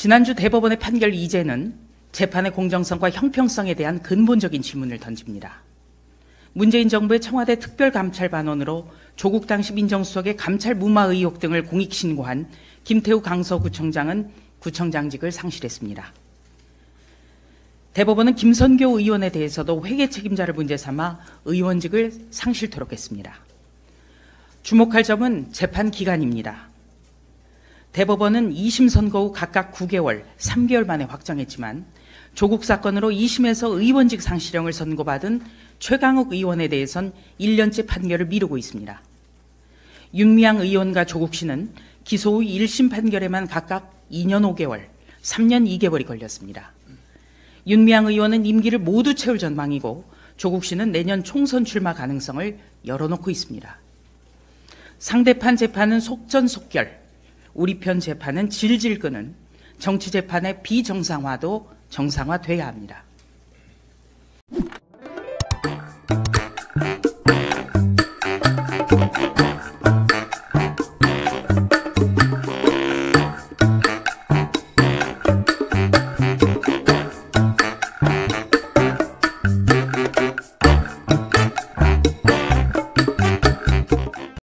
지난주 대법원의 판결 이제는 재판의 공정성과 형평성에 대한 근본적인 질문을 던집니다. 문재인 정부의 청와대 특별감찰반원으로 조국 당시 민정수석의 감찰 무마 의혹 등을 공익 신고한 김태우 강서구청장은 구청장직을 상실했습니다. 대법원은 김선교 의원에 대해서도 회계 책임자를 문제 삼아 의원직을 상실토록 했습니다. 주목할 점은 재판 기간입니다. 대법원은 2심 선고 후 각각 9개월, 3개월 만에 확정했지만 조국 사건으로 2심에서 의원직 상실형을 선고받은 최강욱 의원에 대해선 1년째 판결을 미루고 있습니다. 윤미향 의원과 조국 씨는 기소 후 1심 판결에만 각각 2년 5개월, 3년 2개월이 걸렸습니다. 윤미향 의원은 임기를 모두 채울 전망이고 조국 씨는 내년 총선 출마 가능성을 열어놓고 있습니다. 상대판 재판은 속전속결, 우리 편 재판은 질질 끄는 정치 재판의 비정상화도 정상화돼야 합니다.